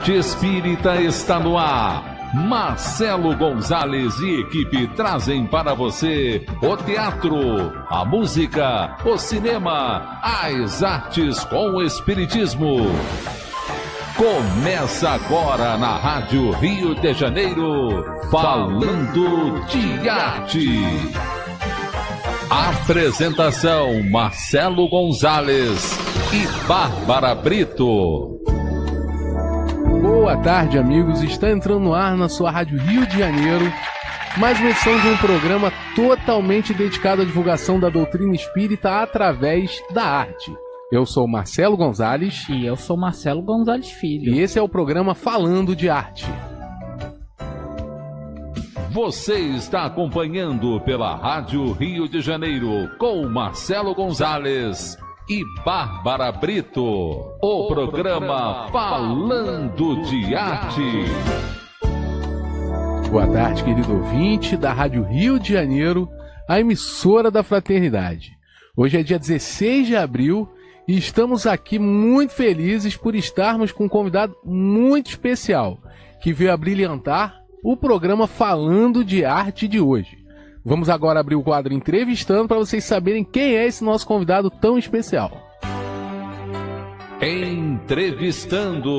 Arte Espírita está no ar. Marcelo Gonzalez e equipe trazem para você o teatro, a música, o cinema, as artes com o espiritismo. Começa agora na Rádio Rio de Janeiro, falando de arte. Apresentação Marcelo Gonzalez e Bárbara Brito. Boa tarde, amigos. Está entrando no ar na sua Rádio Rio de Janeiro mais uma edição de um programa totalmente dedicado à divulgação da doutrina espírita através da arte. Eu sou Marcelo Gonzalez. E eu sou Marcelo Gonzalez Filho. E esse é o programa Falando de Arte. Você está acompanhando pela Rádio Rio de Janeiro com Marcelo Gonzalez e Bárbara Brito. O programa Falando de Arte. Boa tarde, querido ouvinte da Rádio Rio de Janeiro, a emissora da Fraternidade. Hoje é dia 16 de abril e estamos aqui muito felizes por estarmos com um convidado muito especial que veio a brilhantar o programa Falando de Arte de hoje. Vamos agora abrir o quadro entrevistando para vocês saberem quem é esse nosso convidado tão especial. Entrevistando.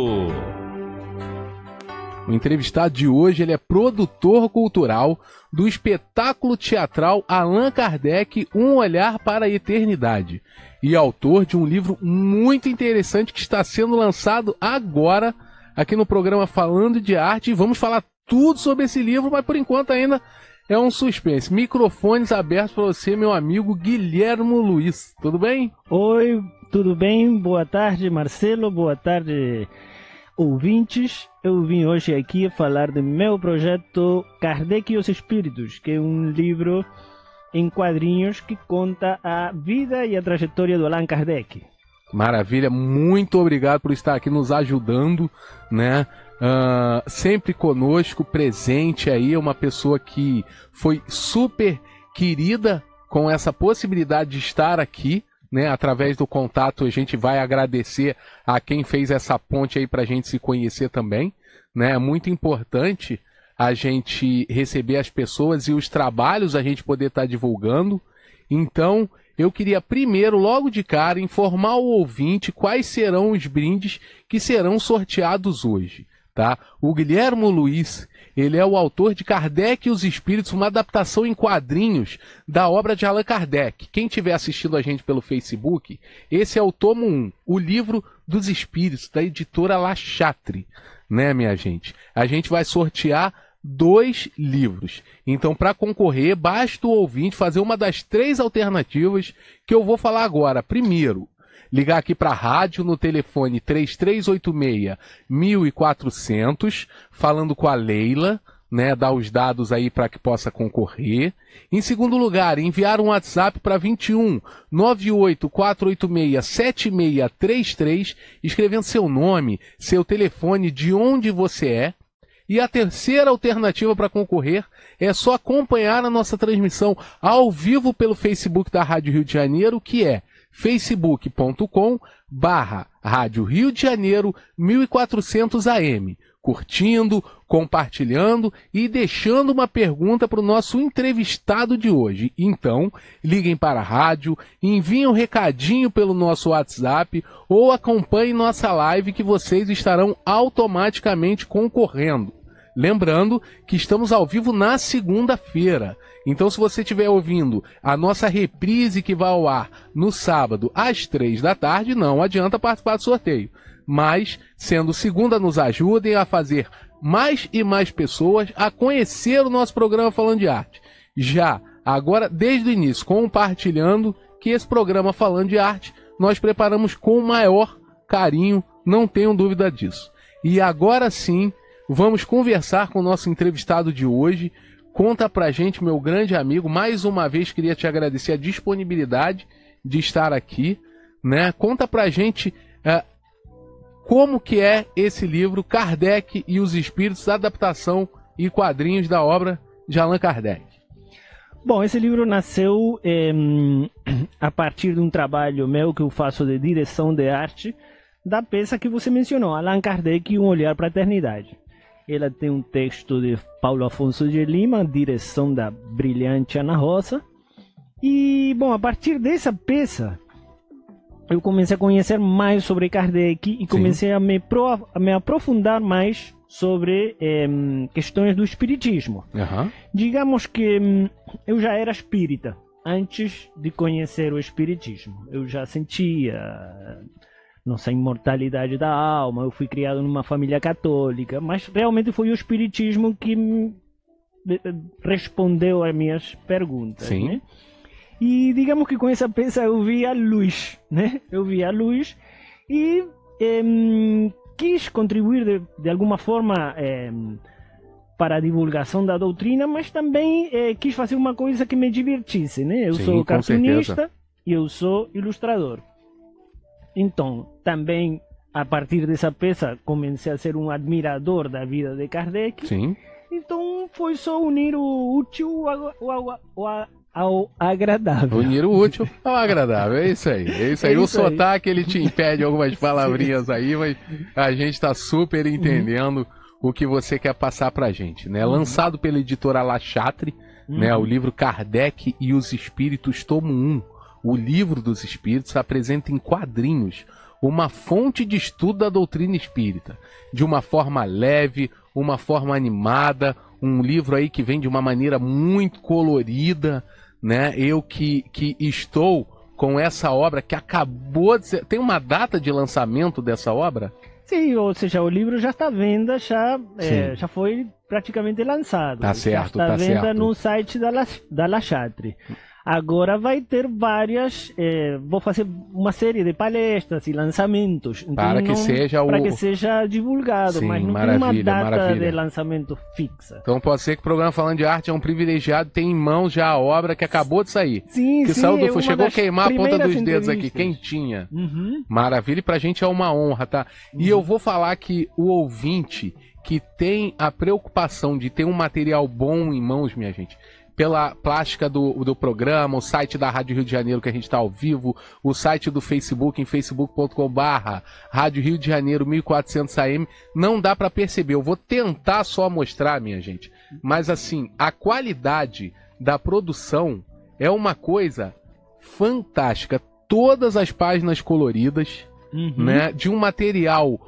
O entrevistado de hoje ele é produtor cultural do espetáculo teatral Allan Kardec Um Olhar para a Eternidade e autor de um livro muito interessante que está sendo lançado agora aqui no programa Falando de Arte. E vamos falar tudo sobre esse livro, mas por enquanto ainda é um suspense. Microfones abertos para você, meu amigo Guilhermo Luiz. Tudo bem? Oi, tudo bem? Boa tarde, Marcelo. Boa tarde, ouvintes. Eu vim hoje aqui falar do meu projeto Kardec e os Espíritos, que é um livro em quadrinhos que conta a vida e a trajetória do Allan Kardec. Maravilha, muito obrigado por estar aqui nos ajudando, né? Uh, sempre conosco, presente aí, uma pessoa que foi super querida com essa possibilidade de estar aqui, né? Através do contato, a gente vai agradecer a quem fez essa ponte aí para a gente se conhecer também, né? É muito importante a gente receber as pessoas e os trabalhos a gente poder estar tá divulgando. Então, eu queria primeiro, logo de cara, informar o ouvinte quais serão os brindes que serão sorteados hoje. Tá? O Guilhermo Luiz, ele é o autor de Kardec e os Espíritos, uma adaptação em quadrinhos da obra de Allan Kardec. Quem estiver assistindo a gente pelo Facebook, esse é o tomo 1, o livro dos Espíritos, da editora La Chatre, né, minha gente? A gente vai sortear dois livros. Então, para concorrer, basta o ouvinte fazer uma das três alternativas que eu vou falar agora. Primeiro, ligar aqui para a rádio no telefone 3386 1400, falando com a Leila, né, dar os dados aí para que possa concorrer. Em segundo lugar, enviar um WhatsApp para 21 98 486 7633, escrevendo seu nome, seu telefone, de onde você é e a terceira alternativa para concorrer é só acompanhar a nossa transmissão ao vivo pelo Facebook da Rádio Rio de Janeiro, que é facebook.com barra Rádio Rio de Janeiro 1400 AM, curtindo, compartilhando e deixando uma pergunta para o nosso entrevistado de hoje. Então, liguem para a rádio, enviem um recadinho pelo nosso WhatsApp ou acompanhem nossa live que vocês estarão automaticamente concorrendo. Lembrando que estamos ao vivo na segunda-feira. Então, se você estiver ouvindo a nossa reprise que vai ao ar no sábado às três da tarde, não adianta participar do sorteio. Mas, sendo segunda, nos ajudem a fazer mais e mais pessoas a conhecer o nosso programa Falando de Arte. Já agora, desde o início, compartilhando que esse programa Falando de Arte nós preparamos com o maior carinho, não tenham dúvida disso. E agora sim, Vamos conversar com o nosso entrevistado de hoje. Conta pra gente, meu grande amigo. Mais uma vez queria te agradecer a disponibilidade de estar aqui, né? Conta pra gente é, como que é esse livro Kardec e os Espíritos, adaptação e quadrinhos da obra de Allan Kardec. Bom, esse livro nasceu a partir de um trabalho meu que eu faço de direção de arte da peça que você mencionou, Allan Kardec, Um Olhar para a Eternidade. Ela tem um texto de Paulo Afonso de Lima, direção da brilhante Ana Rosa. E, bom, a partir dessa peça, eu comecei a conhecer mais sobre Kardec e comecei a me, pro, a me, aprofundar mais sobre eh, questões do espiritismo. Uhum. Digamos que hum, eu já era espírita antes de conhecer o espiritismo. Eu já sentia nossa imortalidade da alma. Eu fui criado numa família católica, mas realmente foi o espiritismo que respondeu às minhas perguntas. Sim. Né? E digamos que com essa peça eu vi a luz, né? Eu vi a luz e eh, quis contribuir de, de alguma forma eh, para a divulgação da doutrina, mas também eh, quis fazer uma coisa que me divertisse, né? Eu Sim, sou cartunista e eu sou ilustrador. Então, também a partir dessa peça comecei a ser um admirador da vida de Kardec. Sim. Então foi só unir o útil ao, ao, ao, ao agradável. Unir o útil ao agradável. É isso aí. É isso aí. É o isso aí. sotaque ele te impede algumas palavrinhas aí, mas a gente está super entendendo o que você quer passar pra gente, né? Lançado pela editora La Chatre, né? O livro Kardec e os Espíritos, tomo 1. O livro dos Espíritos apresenta em quadrinhos uma fonte de estudo da doutrina espírita, de uma forma leve, uma forma animada, um livro aí que vem de uma maneira muito colorida, né? Eu que, que estou com essa obra que acabou de ser. Tem uma data de lançamento dessa obra? Sim, ou seja, o livro já está à venda, já, é, já foi praticamente lançado. Tá certo, está tá venda certo. no site da La, da La Chatre. Agora vai ter várias. é, vou fazer uma série de palestras e lançamentos. Então Para que não- seja o- para que seja divulgado, Sim, mas não tem uma data maravilha. de lançamento fixa. Então pode ser que o programa Falando de Arte é um privilegiado, tem em mãos já a obra que acabou de sair. Sim, Que sim. saiu do é chegou a queimar a ponta dos dedos aqui, quentinha. Uhum. Maravilha, e pra gente é uma honra, tá? E eu vou falar que o ouvinte que tem a preocupação de ter um material bom em mãos, minha gente, pela plástica do, do programa, o site da Rádio Rio de Janeiro que a gente está ao vivo, o site do Facebook em facebook.com/barra Rádio Rio de Janeiro 1400 AM, não dá pra perceber. Eu vou tentar só mostrar, minha gente, mas assim, a qualidade da produção é uma coisa fantástica. Todas as páginas coloridas, Uhum. né? De um material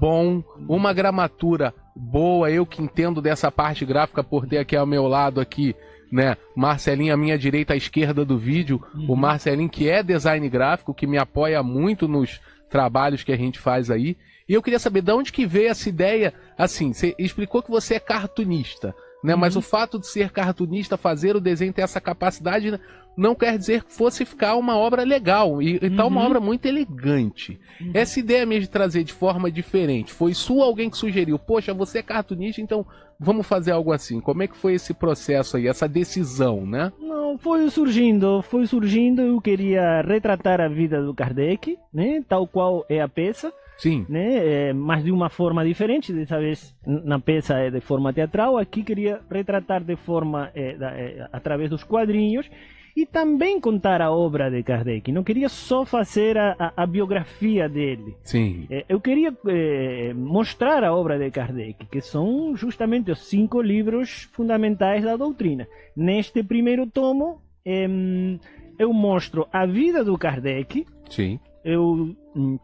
bom, uma gramatura boa. Eu que entendo dessa parte gráfica por ter aqui ao meu lado aqui, né? Marcelinho à minha direita, à esquerda do vídeo, o Marcelinho que é design gráfico, que me apoia muito nos trabalhos que a gente faz aí. E eu queria saber de onde que veio essa ideia. Assim, você explicou que você é cartunista, né? Mas o fato de ser cartunista, fazer o desenho, ter essa capacidade, né, não quer dizer que fosse ficar uma obra legal. E, e tá uma Uhum. obra muito elegante. Essa ideia mesmo de trazer de forma diferente, foi sua alguém que sugeriu? Poxa, você é cartunista, então vamos fazer algo assim. Como é que foi esse processo aí, essa decisão, né? Não, foi surgindo, foi surgindo. Eu queria retratar a vida do Kardec, né? Tal qual é a peça. Sim. né? É, mas de uma forma diferente. Dessa vez na peça é de forma teatral. Aqui queria retratar de forma é, da- é, através dos quadrinhos e também contar a obra de Kardec. Não queria só fazer a, a- a biografia dele. Sim. É, Eu queria é, mostrar a obra de Kardec, que são justamente os cinco livros fundamentais da doutrina. Neste primeiro tomo, em, eu mostro a vida do Kardec, Sim. eu hum,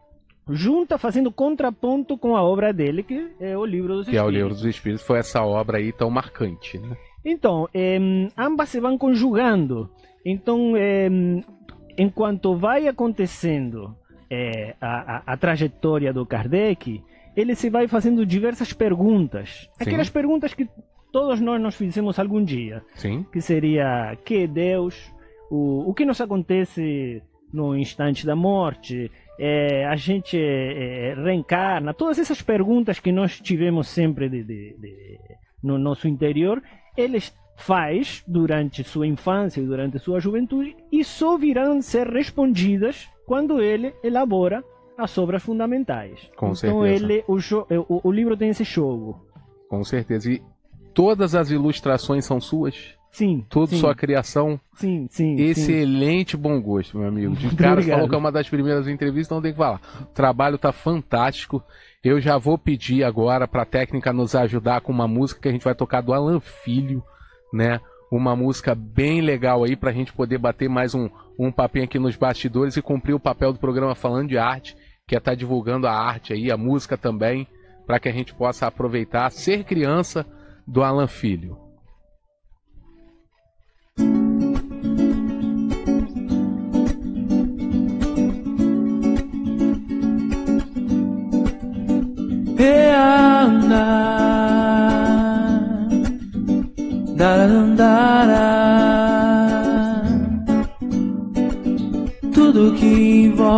junta fazendo contraponto com a obra dele, que é o livro dos Que é o Espíritos. Livro dos Espíritos, foi essa obra aí tão marcante, né? Então, em, ambas se vão conjugando. Então, em, enquanto vai acontecendo eh, a, a- a trajetória do Kardec, ele se vai fazendo diversas perguntas. Aquelas perguntas que todos nós nos fizemos algum dia. Sim. Que seria, que é Deus? O, o que nos acontece no instante da morte? Eh, a gente eh, reencarna? Todas essas perguntas que nós tivemos sempre de- de- de- no nosso interior, eles faz durante sua infância e durante sua juventude e só virão ser respondidas quando ele elabora as obras fundamentais. Com então certeza. ele o, jo- o, o livro tem esse jogo. Com certeza. E todas as ilustrações são suas? Sim. Tudo sim, sua criação. Sim, sim. Excelente bom gosto, meu amigo. De cara obrigado. falou que é uma das primeiras entrevistas, então tem que falar. O trabalho tá fantástico. Eu já vou pedir agora pra técnica nos ajudar com uma música que a gente vai tocar do Alan Filho, né? Uma música bem legal aí pra gente poder bater mais um, um papinho aqui nos bastidores e cumprir o papel do programa Falando de Arte, que é estar divulgando a arte aí, a música também, para que a gente possa aproveitar ser criança do Alan Filho.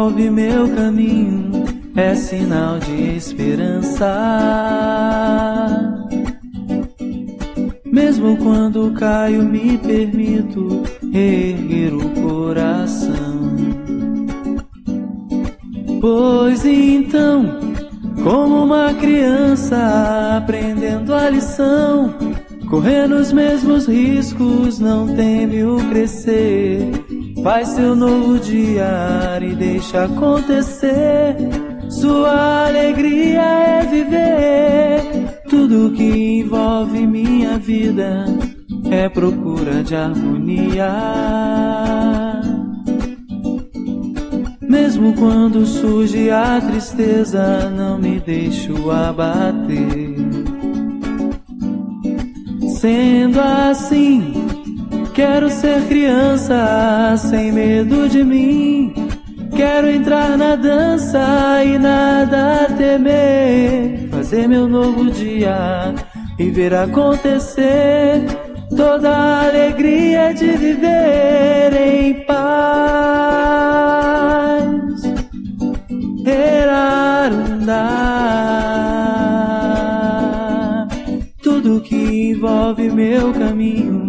Envolve meu caminho é sinal de esperança. Mesmo quando caio, me permito erguer o coração. Pois então, como uma criança aprendendo a lição, correr nos mesmos riscos, não teme o crescer. Faz seu novo dia e deixa acontecer. Sua alegria é viver. Tudo que envolve minha vida é procura de harmonia. Mesmo quando surge a tristeza, não me deixo abater. Sendo assim, quero ser criança sem medo de mim. Quero entrar na dança e nada temer. Fazer meu novo dia e ver acontecer. Toda a alegria de viver em paz. Herarundá. Tudo que envolve meu caminho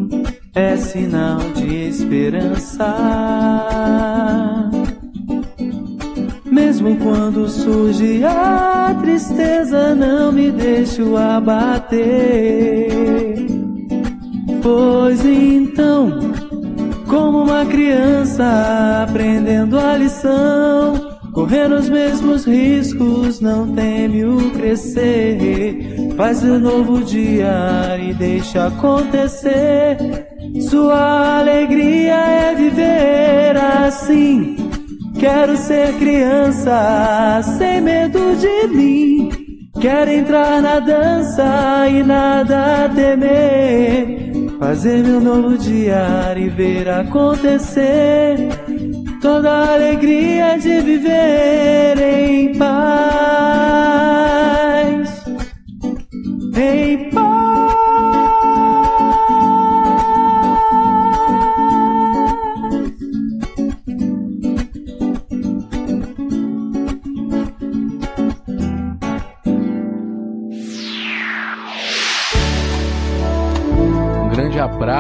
é sinal de esperança. Mesmo quando surge a tristeza, não me deixo abater. Pois então, como uma criança aprendendo a lição, correr os mesmos riscos, não teme o crescer. Faz um novo dia e deixa acontecer. Sua alegria é viver assim. Quero ser criança sem medo de mim. Quero entrar na dança e nada temer. Fazer meu novo dia e ver acontecer. Toda a alegria de viver em paz. Em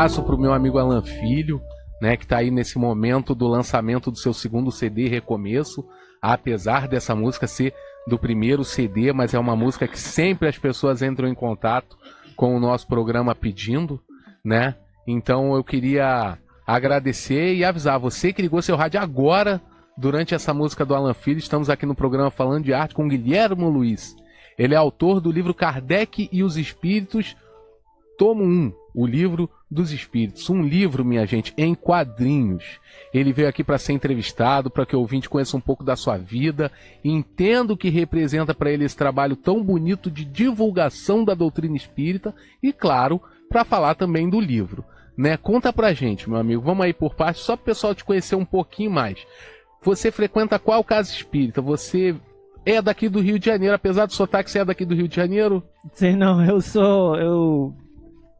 abraço pro meu amigo Alan Filho, né, que tá aí nesse momento do lançamento do seu segundo CD Recomeço, apesar dessa música ser do primeiro CD, mas é uma música que sempre as pessoas entram em contato com o nosso programa pedindo, né? Então eu queria agradecer e avisar você que ligou seu rádio agora durante essa música do Alan Filho. Estamos aqui no programa falando de arte com Guilhermo Luiz. Ele é autor do livro Kardec e os Espíritos, tomo 1, o livro dos espíritos. Um livro, minha gente, em quadrinhos. Ele veio aqui para ser entrevistado, para que o ouvinte conheça um pouco da sua vida, entenda o que representa para ele esse trabalho tão bonito de divulgação da doutrina espírita e, claro, para falar também do livro. Né? Conta pra gente, meu amigo. Vamos aí por parte, só para o pessoal te conhecer um pouquinho mais. Você frequenta qual casa espírita? Você é daqui do Rio de Janeiro, apesar do sotaque, você é daqui do Rio de Janeiro? Sim, não, eu sou. Eu,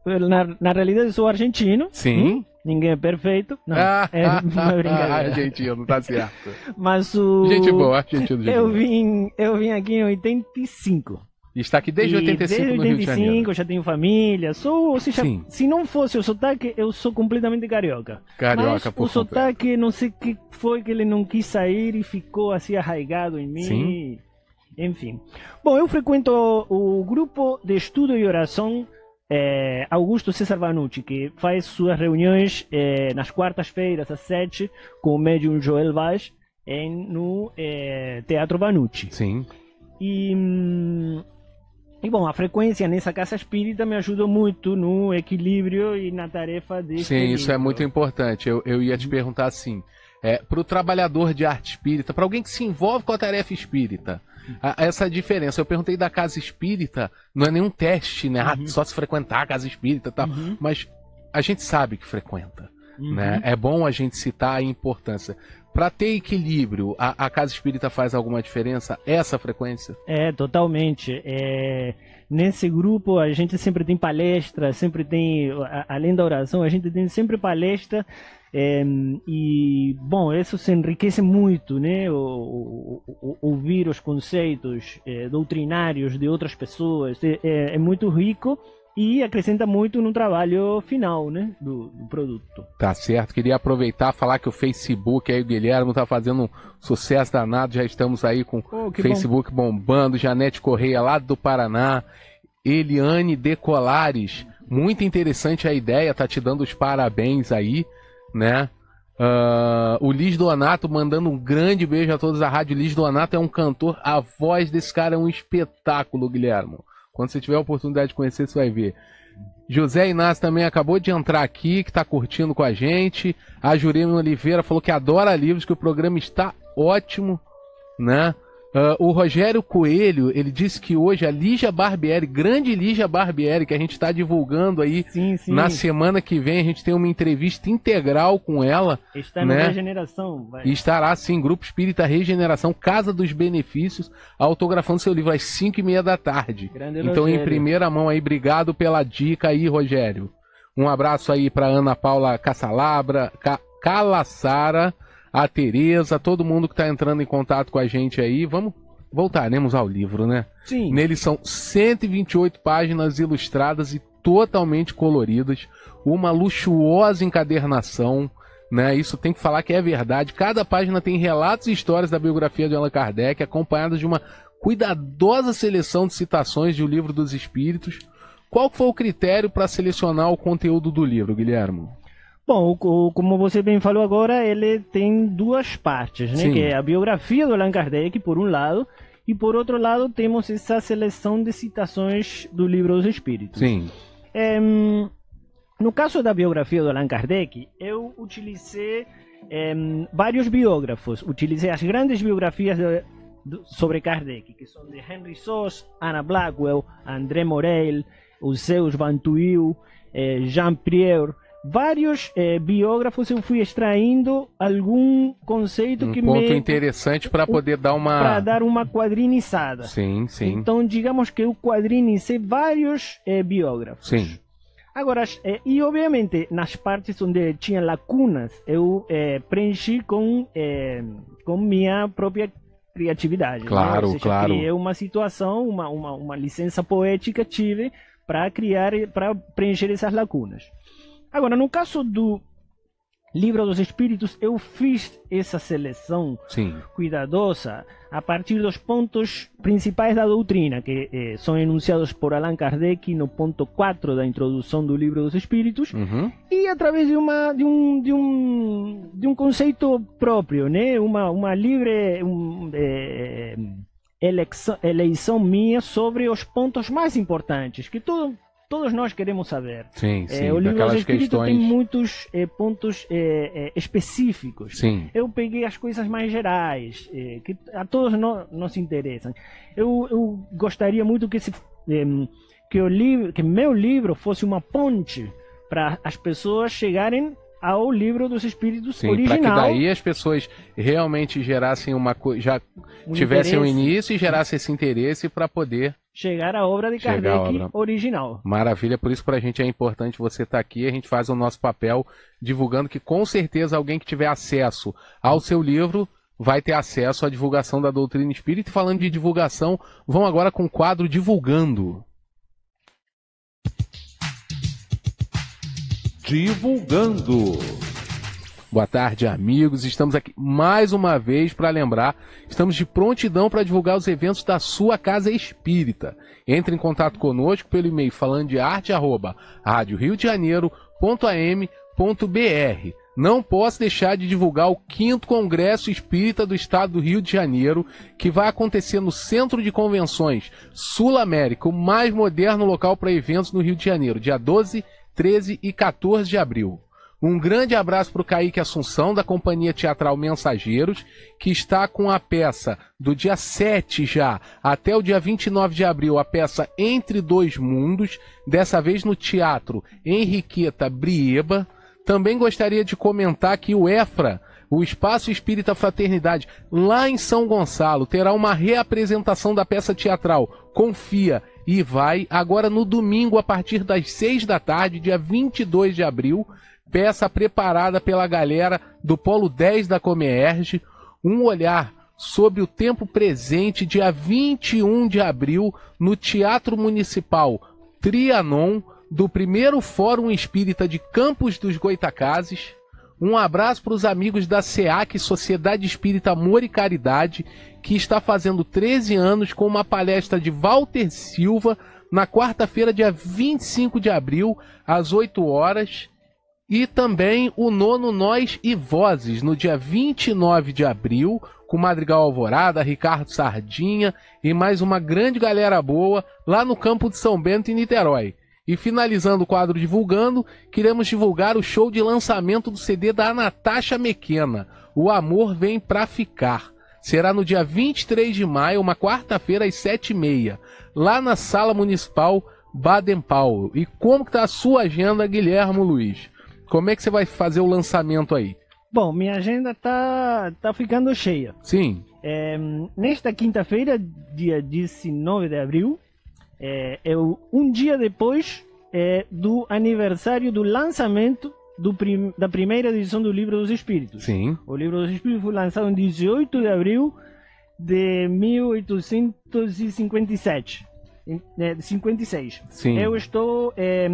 na, na realidade, eu sou argentino. Sim. Hum? Ninguém é perfeito. Não, Ah, é uma brincadeira. argentino, tá certo. Mas o. Gente boa, argentino, gente Eu boa. vim, eu vim aqui em 85. E está aqui desde E 85 desde no Rio de Janeiro. 85, já tenho família. Sou, Sim. se não fosse o sotaque, eu sou completamente carioca. Carioca Mas por o sotaque, não sei o que foi que ele não quis sair e ficou assim arraigado em mim. Sim. Enfim. Bom, eu frequento o grupo de estudo e oração é, Augusto César Vanucci, que faz suas reuniões é, nas quartas-feiras, às sete, com o médium Joel Vaz, em, no é, Teatro Vanucci. Sim. E, e, bom, a frequência nessa casa espírita me ajudou muito no equilíbrio e na tarefa de. Sim, isso é muito importante. Eu, eu ia te perguntar assim: é, para o trabalhador de arte espírita, para alguém que se envolve com a tarefa espírita, a, essa diferença. Eu perguntei da casa espírita, não é nenhum teste, né? Ah, só se frequentar a casa espírita e tal. Uhum. Mas a gente sabe que frequenta. Uhum. Né? É bom a gente citar a importância. Para ter equilíbrio, a, a, casa espírita faz alguma diferença? Essa frequência? É, totalmente. É, nesse grupo a gente sempre tem palestra, sempre tem, além da oração, a gente tem sempre palestra é, e, bom, isso se enriquece muito, né? O, o, ouvir os conceitos é, doutrinários de outras pessoas é, é, é, muito rico e acrescenta muito no trabalho final, né? Do, do, produto. Tá certo. Queria aproveitar e falar que o Facebook aí, o Guilherme, tá fazendo um sucesso danado. Já estamos aí com o oh, Facebook bom. bombando. Janete Correia, lá do Paraná. Eliane Decolares. Muito interessante a ideia, tá te dando os parabéns aí né? Uh, o Liz Donato mandando um grande beijo a todos da rádio. Liz Donato é um cantor, a voz desse cara é um espetáculo, Guilherme. Quando você tiver a oportunidade de conhecer, você vai ver. José Inácio também acabou de entrar aqui, que está curtindo com a gente. A Jurema Oliveira falou que adora livros, que o programa está ótimo, né? Uh, o Rogério Coelho, ele disse que hoje a Lígia Barbieri, grande Lígia Barbieri, que a gente está divulgando aí sim, sim. na semana que vem, a gente tem uma entrevista integral com ela. Está né? na Regeneração. Vai. E estará, sim, Grupo Espírita Regeneração, Casa dos Benefícios, autografando seu livro às 5 e meia da tarde. Grande então, Rogério. em primeira mão aí, obrigado pela dica aí, Rogério. Um abraço aí para Ana Paula Caçalabra, Ca Calaçara a Tereza, todo mundo que está entrando em contato com a gente aí. Vamos voltaremos ao livro, né? Sim. Nele são 128 páginas ilustradas e totalmente coloridas, uma luxuosa encadernação, né? Isso tem que falar que é verdade. Cada página tem relatos e histórias da biografia de Allan Kardec, acompanhadas de uma cuidadosa seleção de citações de O Livro dos Espíritos. Qual foi o critério para selecionar o conteúdo do livro, Guilherme? Bom, o, como você bem falou agora, ele tem duas partes, né? Sim. Que é a biografia do Allan Kardec, por um lado, e por outro lado temos essa seleção de citações do Livro dos Espíritos. Sim. É, no caso da biografia do Allan Kardec, eu utilizei é, vários biógrafos. Utilizei as grandes biografias de, de, sobre Kardec, que são de Henry Sos, Anna Blackwell, André Morel, Zeus Van Tuyl, eh, Jean Prieur, vários eh, biógrafos eu fui extraindo algum conceito um que ponto me interessante para poder dar uma para dar uma quadrinizada. sim sim Então digamos que eu quadrinizei vários eh, biógrafos. sim Agora eh, e obviamente nas partes onde tinha lacunas eu preenchi com com minha própria criatividade. né? Claro, Ou seja, claro. Criei uma situação, uma, uma, uma licença poética tive para criar, para preencher essas lacunas. Agora, no caso do Livro dos Espíritos, eu fiz essa seleção sim cuidadosa a partir dos pontos principais da doutrina, que eh, são enunciados por Allan Kardec no ponto 4 da introdução do Livro dos Espíritos, Uhum. e através de uma de um de um de um conceito próprio, né? Uma uma livre um, eh, eleição, eleição minha sobre os pontos mais importantes que todo, todos nós queremos saber. sim sim Eh, o livro daquelas questões tem muitos eh, pontos eh, específicos. sim Eu peguei as coisas mais gerais, que a todos no, nos interessam. Eu, eu gostaria muito que, esse, que, o livro, que meu livro fosse uma ponte para as pessoas chegarem ao livro dos Espíritos sim para que original. daí as pessoas realmente gerassem uma coisa já um tivessem um interesse, início e gerassem esse interesse para poder Chegar à obra de Kardec obra. original. Maravilha, por isso para a gente é importante você estar aqui. A gente faz o nosso papel divulgando que com certeza alguém que tiver acesso ao seu livro vai ter acesso à divulgação da doutrina espírita. E falando de divulgação, vão agora com o quadro Divulgando. Divulgando. Boa tarde, amigos. Estamos aqui mais uma vez para lembrar, estamos de prontidão para divulgar os eventos da sua casa espírita. Entre em contato conosco pelo e-mail falando de arte arroba rádio Rio de Janeiro.am.br. Não posso deixar de divulgar o quinto Congresso Espírita do Estado do Rio de Janeiro, que vai acontecer no Centro de Convenções Sul América, o mais moderno local para eventos no Rio de Janeiro, dia 12, 13 e 14 de abril. Um grande abraço para o Kaique Assunção, da Companhia Teatral Mensageiros, que está com a peça do dia 7 já até o dia 29 de abril, a peça Entre Dois Mundos, dessa vez no Teatro Henriqueta Brieba. Também gostaria de comentar que o EFRA, o Espaço Espírita Fraternidade, lá em São Gonçalo, terá uma reapresentação da peça teatral Confia e Vai, agora no domingo, a partir das 6 da tarde, dia 22 de abril. Peça preparada pela galera do Polo 10 da Comerge. Um olhar sobre o tempo presente, dia 21 de abril, no Teatro Municipal Trianon do primeiro Fórum Espírita de Campos dos Goitacazes. Um abraço para os amigos da SEAC, Sociedade Espírita Amor e Caridade, que está fazendo 13 anos com uma palestra de Walter Silva na quarta-feira, dia 25 de abril, às 8 horas. E também o nono Nós e Vozes, no dia 29 de abril, com Madrigal Alvorada, Ricardo Sardinha e mais uma grande galera boa lá no campo de São Bento, em Niterói. E finalizando o quadro divulgando, queremos divulgar o show de lançamento do CD da Natasha Mequena, O Amor Vem Pra Ficar. Será no dia 23 de maio, uma quarta-feira, às 7h30, lá na Sala Municipal Baden Powell. E como que tá a sua agenda, Guilhermo Luiz? Como é que você vai fazer o lançamento aí? Bom, minha agenda tá, tá ficando cheia. Sim. É, nesta quinta-feira, dia 19 de abril, é, é um dia depois é, do aniversário do lançamento do prim, da primeira edição do Livro dos Espíritos. Sim. O Livro dos Espíritos foi lançado em 18 de abril de 1857. É, 56. Sim. Eu estou é,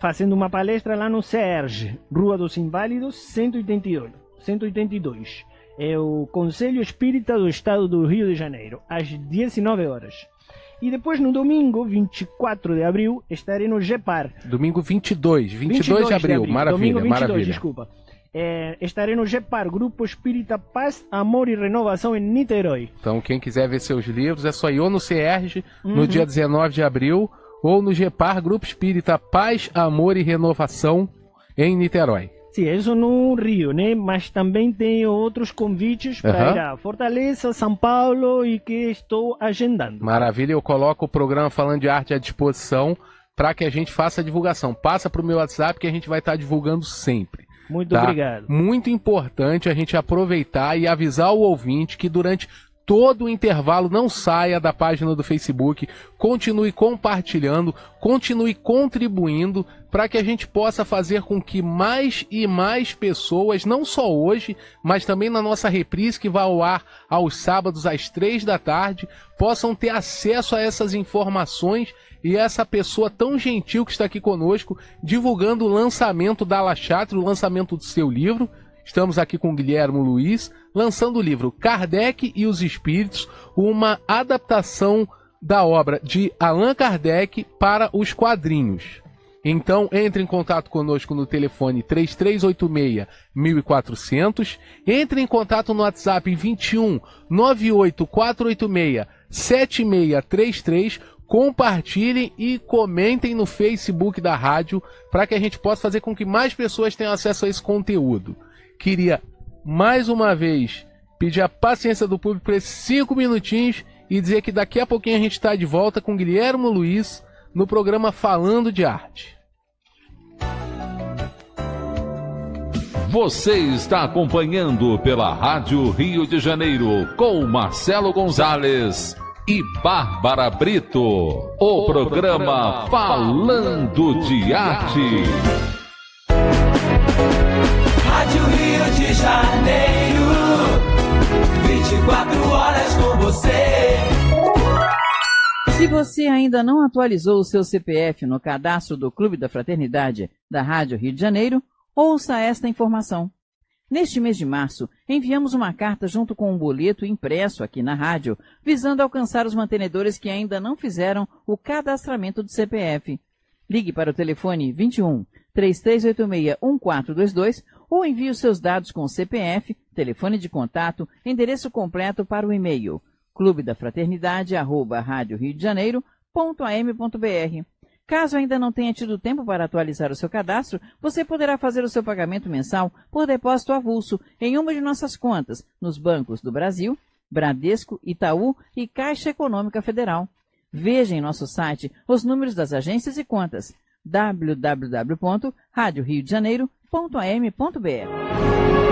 fazendo uma palestra lá no CERJ, Rua dos Inválidos, 188, 182. É o Conselho Espírita do Estado do Rio de Janeiro, às 19 horas. E depois no domingo, 24 de abril, estarei no GEPAR. Domingo 22, 22, 22 de, abril. de abril, maravilha, domingo 22, maravilha. desculpa. É, estarei no GEPAR, Grupo Espírita Paz, Amor e Renovação em Niterói. Então quem quiser ver seus livros é só ir ou no CERJ, Uhum. no dia 19 de abril, ou no GEPAR, Grupo Espírita Paz, Amor e Renovação em Niterói. Sim, isso no Rio, né? Mas também tenho outros convites para Aham. ir a Fortaleza, São Paulo e que estou agendando. Maravilha, eu coloco o programa Falando de Arte à disposição para que a gente faça a divulgação. Passa para o meu WhatsApp que a gente vai estar divulgando sempre. Muito tá? obrigado. Muito importante a gente aproveitar e avisar o ouvinte que durante todo o intervalo não saia da página do Facebook, continue compartilhando, continue contribuindo para que a gente possa fazer com que mais e mais pessoas, não só hoje, mas também na nossa reprise que vai ao ar aos sábados às três da tarde, possam ter acesso a essas informações e essa pessoa tão gentil que está aqui conosco, divulgando o lançamento da Lachatre, o lançamento do seu livro. Estamos aqui com o Guilhermo Luiz, lançando o livro Kardec e os Espíritos, uma adaptação da obra de Allan Kardec para os quadrinhos. Então, entre em contato conosco no telefone 3386 1400, entre em contato no WhatsApp 21 98486 7633, compartilhem e comentem no Facebook da rádio para que a gente possa fazer com que mais pessoas tenham acesso a esse conteúdo. Queria mais uma vez pedir a paciência do público por esses cinco minutinhos e dizer que daqui a pouquinho a gente está de volta com Guilhermo Luiz no programa Falando de Arte. Você está acompanhando pela Rádio Rio de Janeiro com Marcelo Gonzalez e Bárbara Brito. O programa Falando de Arte. Rádio Rio de Janeiro, 24 horas com você. Se você ainda não atualizou o seu CPF no cadastro do Clube da Fraternidade da Rádio Rio de Janeiro, ouça esta informação. Neste mês de março, enviamos uma carta junto com um boleto impresso aqui na rádio, visando alcançar os mantenedores que ainda não fizeram o cadastramento do CPF. Ligue para o telefone 21 3386 1422 ou envie os seus dados com CPF, telefone de contato, endereço completo para o e-mail clube da fraternidade arroba rádio Rio de Janeiro, am.br. Caso ainda não tenha tido tempo para atualizar o seu cadastro, você poderá fazer o seu pagamento mensal por depósito avulso em uma de nossas contas nos bancos do Brasil, Bradesco, Itaú e Caixa Econômica Federal. Veja em nosso site os números das agências e contas www.radioriodejaneiro.am.br.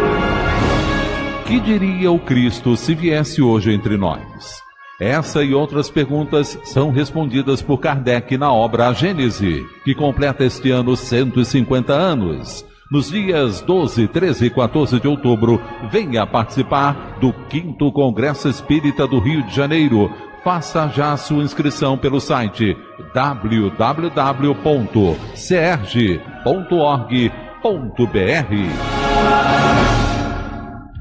Que diria o Cristo se viesse hoje entre nós? Essa e outras perguntas são respondidas por Kardec na obra A Gênese, que completa este ano 150 anos. Nos dias 12, 13 e 14 de outubro, venha participar do 5 Congresso Espírita do Rio de Janeiro. Faça já sua inscrição pelo site www.cerge.org.br.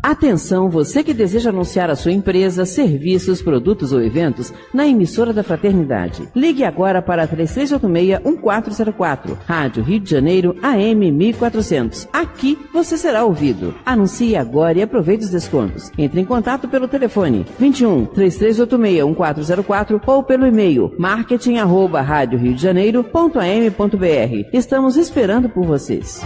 Atenção, você que deseja anunciar a sua empresa, serviços, produtos ou eventos na emissora da Fraternidade. Ligue agora para 3386-1404, Rádio Rio de Janeiro, AM 1400. Aqui você será ouvido. Anuncie agora e aproveite os descontos. Entre em contato pelo telefone 21 3386-1404 ou pelo e-mail marketing arroba rádio Rio de Janeiro.am.br. Estamos esperando por vocês.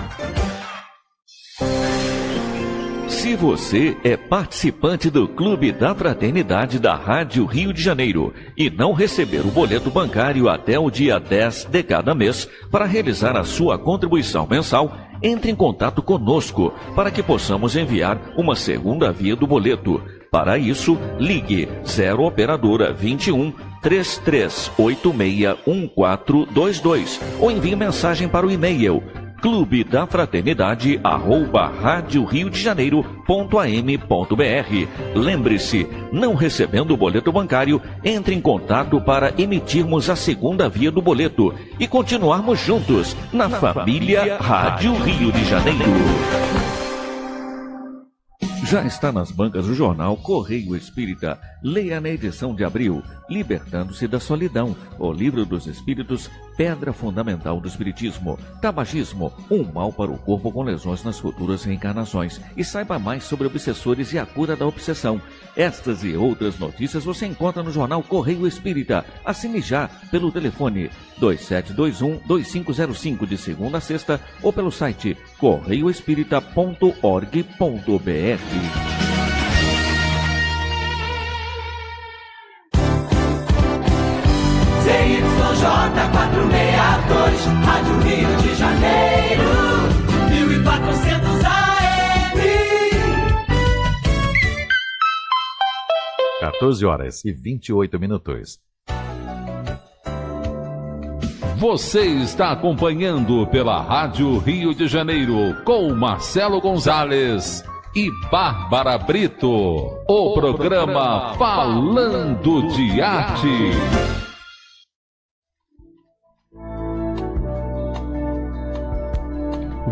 Se você é participante do Clube da Fraternidade da Rádio Rio de Janeiro e não receber o boleto bancário até o dia 10 de cada mês para realizar a sua contribuição mensal, entre em contato conosco para que possamos enviar uma segunda via do boleto. Para isso, ligue 0 Operadora 21 3386 1422 ou envie mensagem para o e-mail clube da fraternidade arroba rádio Rio de Janeiro.am.br. Lembre-se, não recebendo o boleto bancário, entre em contato para emitirmos a segunda via do boleto e continuarmos juntos na, na família, família Rádio Rio de Janeiro. Já está nas bancas o jornal Correio Espírita. Leia na edição de abril, Libertando-se da Solidão, o livro dos Espíritos, pedra fundamental do Espiritismo. Tabagismo, um mal para o corpo com lesões nas futuras reencarnações. E saiba mais sobre obsessores e a cura da obsessão. Estas e outras notícias você encontra no jornal Correio Espírita. Assine já pelo telefone 2721-2505 de segunda a sexta ou pelo site correioespírita.org.br. 14 horas e 28 minutos. Você está acompanhando pela Rádio Rio de Janeiro com Marcelo Gonzalez e Bárbara Brito. O, programa, programa Falando de Arte.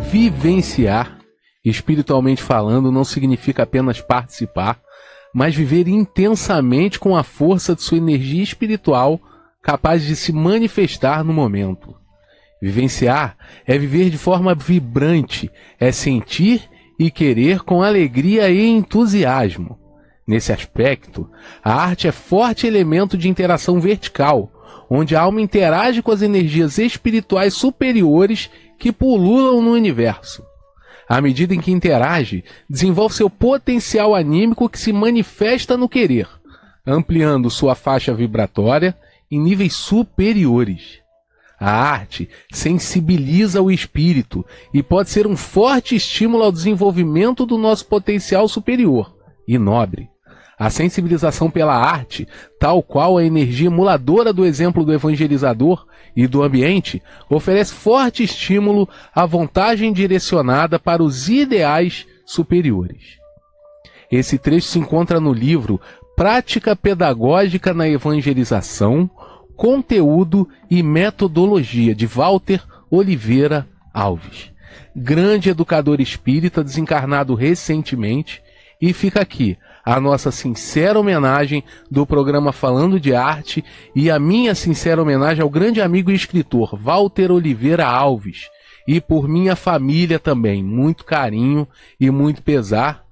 Vivenciar, espiritualmente falando, não significa apenas participar, mas viver intensamente com a força de sua energia espiritual capaz de se manifestar no momento. Vivenciar é viver de forma vibrante, é sentir e querer com alegria e entusiasmo. Nesse aspecto, a arte é forte elemento de interação vertical, onde a alma interage com as energias espirituais superiores que pululam no universo. À medida em que interage, desenvolve seu potencial anímico que se manifesta no querer, ampliando sua faixa vibratória em níveis superiores. A arte sensibiliza o espírito e pode ser um forte estímulo ao desenvolvimento do nosso potencial superior e nobre. A sensibilização pela arte, tal qual a energia emuladora do exemplo do evangelizador e do ambiente, oferece forte estímulo à vontade direcionada para os ideais superiores. Esse trecho se encontra no livro Prática Pedagógica na Evangelização, Conteúdo e Metodologia, de Walter Oliveira Alves. grande educador espírita, desencarnado recentemente. E fica aqui a nossa sincera homenagem do programa Falando de Arte e a minha sincera homenagem ao grande amigo e escritor Walter Oliveira Alves. E por minha família também, muito carinho e muito pesar.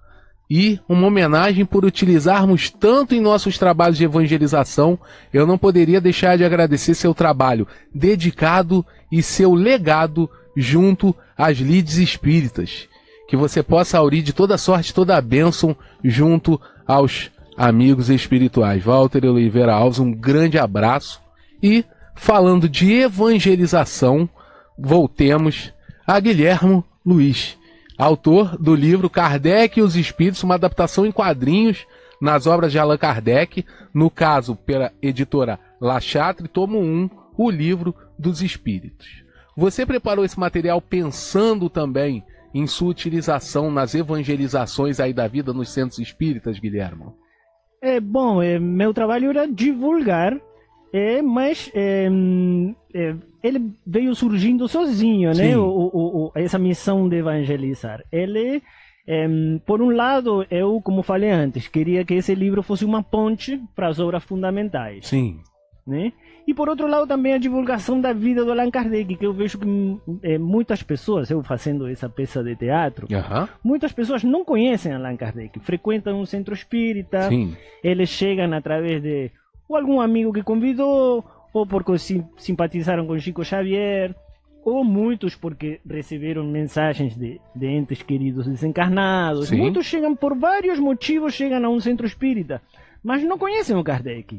E uma homenagem por utilizarmos tanto em nossos trabalhos de evangelização, eu não poderia deixar de agradecer seu trabalho dedicado e seu legado junto às lides espíritas que você possa aurir de toda sorte, toda a bênção junto aos amigos espirituais. Walter Oliveira Alves, um grande abraço. E falando de evangelização, voltemos a Guilhermo Luiz, autor do livro Kardec e os Espíritos, uma adaptação em quadrinhos nas obras de Allan Kardec, no caso pela editora La Chatre, tomo 1, o livro dos Espíritos. Você preparou esse material pensando também em sua utilização nas evangelizações aí da vida nos centros espíritas, Guilherme? É, bom, é, meu trabalho era divulgar, é, mas é, é, ele veio surgindo sozinho, né? O, o, o, essa missão de evangelizar. Ele, é, por um lado, eu, como falei antes, queria que esse livro fosse uma ponte para as obras fundamentais. Sim. Né? E por outro lado também a divulgação da vida do Allan Kardec, que eu vejo que é, muitas pessoas, eu fazendo essa peça de teatro, uhum. muitas pessoas não conhecem Allan Kardec, frequentam um centro espírita, Sim. eles chegam através de ou algum amigo que convidou, ou porque simpatizaram com Chico Xavier, ou muitos porque receberam mensagens de, de entes queridos desencarnados. Sim. Muitos chegam por vários motivos, chegam a um centro espírita, mas não conhecem o Kardec.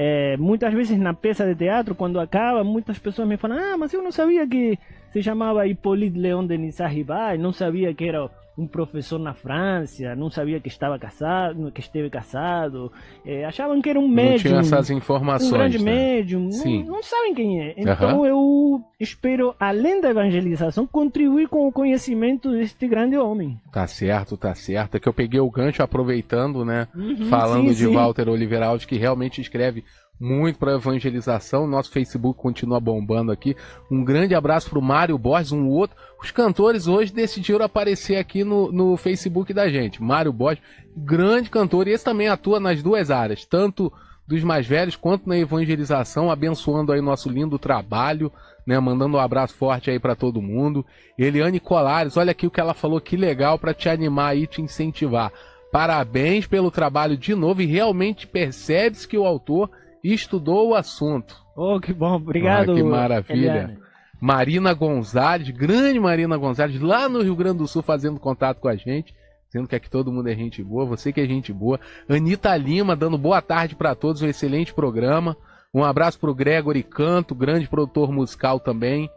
É, muitas vezes na peça de teatro, quando acaba, muitas pessoas me falam: Ah, mas eu não sabia que se chamava Hippolyte Leon Denis Arribas, não sabia que era um professor na França, não sabia que estava casado, que esteve casado, é, achavam que era um médium. Não tinha essas informações. Um grande né? médium, Sim. Não, não, sabem quem é. Então eu espero, além da evangelização, contribuir com o conhecimento deste grande homem. Tá certo, tá certo. É que eu peguei o gancho aproveitando, né? Uhum, falando sim, de sim. Walter Oliveira Alves, que realmente escreve muito para evangelização. Nosso Facebook continua bombando aqui. Um grande abraço para o Mário Borges, um outro. Os cantores hoje decidiram aparecer aqui no, no Facebook da gente. Mário Borges, grande cantor, e esse também atua nas duas áreas, tanto dos mais velhos quanto na evangelização, abençoando aí nosso lindo trabalho, né? Mandando um abraço forte aí para todo mundo. Eliane Colares, olha aqui o que ela falou, que legal para te animar e te incentivar. Parabéns pelo trabalho de novo e realmente percebe-se que o autor estudou o assunto. Oh, que bom, obrigado. Ah, que maravilha. Eliane. Marina Gonzalez, grande Marina Gonzalez, lá no Rio Grande do Sul fazendo contato com a gente, dizendo que aqui todo mundo é gente boa, você que é gente boa. Anitta Lima dando boa tarde para todos, um excelente programa. Um abraço pro Gregory Canto, grande produtor musical também.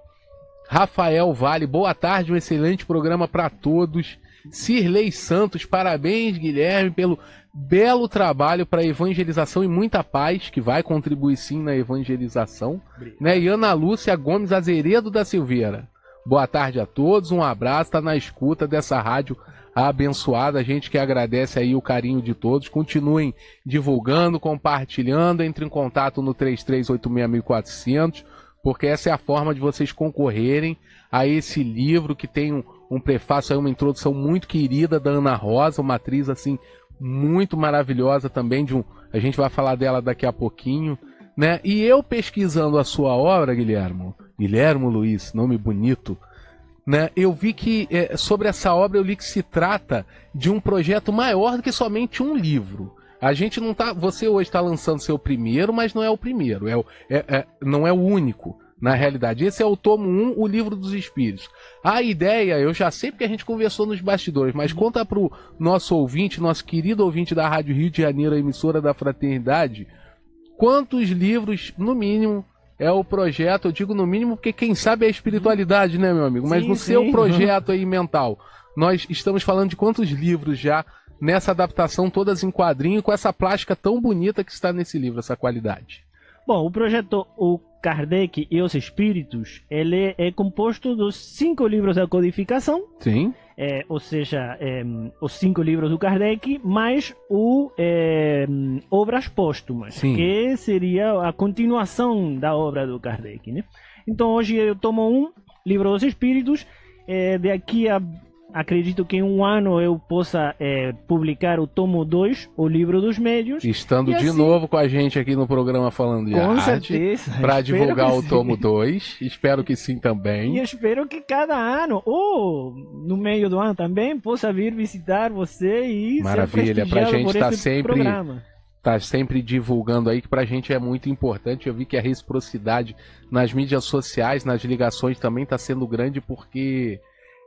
Rafael Vale, boa tarde, um excelente programa para todos. Cirlei Santos, parabéns, Guilherme, pelo belo trabalho para evangelização e muita paz, que vai contribuir sim na evangelização. Né? E Ana Lúcia Gomes Azeredo da Silveira. Boa tarde a todos, um abraço, está na escuta dessa rádio abençoada, a gente que agradece aí o carinho de todos. Continuem divulgando, compartilhando, entre em contato no 33861400, porque essa é a forma de vocês concorrerem a esse livro que tem um, um prefácio uma introdução muito querida da Ana Rosa, uma atriz assim muito maravilhosa também de um, a gente vai falar dela daqui a pouquinho, né? E eu pesquisando a sua obra, Guilhermo, Guilhermo Luiz, nome bonito, né? Eu vi que é, sobre essa obra eu li que se trata de um projeto maior do que somente um livro. A gente não tá, você hoje está lançando seu primeiro, mas não é o primeiro, é, é- é- não é o único. Na realidade, esse é o tomo 1, o livro dos espíritos. A ideia, eu já sei porque a gente conversou nos bastidores, mas conta pro nosso ouvinte, nosso querido ouvinte da Rádio Rio de Janeiro, a emissora da Fraternidade, quantos livros, no mínimo, é o projeto, eu digo no mínimo porque quem sabe é a espiritualidade, né, meu amigo? Mas Sim, no seu sim. projeto aí mental, nós estamos falando de quantos livros já nessa adaptação, todas em quadrinho, com essa plástica tão bonita que está nesse livro, essa qualidade. Bom, o projeto O Kardec e os Espíritos, ele é composto dos cinco livros da codificação, Sim. é, ou seja, é, os cinco livros do Kardec, mais o é, Obras Póstumas, Sim. que seria a continuação da obra do Kardec. Né? Então hoje eu tomo um livro dos Espíritos É, de aqui a acredito que em um ano eu possa é, publicar o tomo 2, o livro dos médios. Estando E de assim- novo com a gente aqui no programa falando de Com arte. certeza. Para divulgar o sim. tomo 2. Espero que sim também. E espero que cada ano, ou no meio do ano também, possa vir visitar você e Maravilha, pra prestigiado gente por tá sempre- programa. tá sempre divulgando aí, que pra gente é muito importante. Eu vi que a reciprocidade nas mídias sociais, nas ligações também tá sendo grande, porque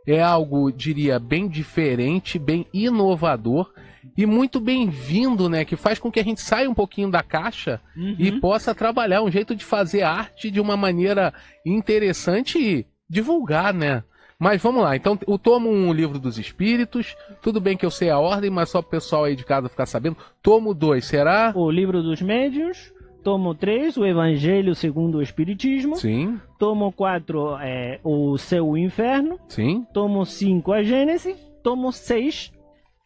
é algo, diria, bem diferente, bem inovador e muito bem-vindo, né? Que faz com que a gente saia um pouquinho da caixa e Uhum. possa trabalhar um jeito de fazer arte de uma maneira interessante e divulgar, né? Mas vamos lá, então o tomo um livro dos espíritos, tudo bem que eu sei a ordem, mas só pro pessoal aí de casa ficar sabendo. Tomo 2, será? O livro dos médios, tomo 3, o Evangelho segundo o Espiritismo, Sim, tomo 4, é, o o Inferno, sim. tomo 5, a Gênese, tomo 6,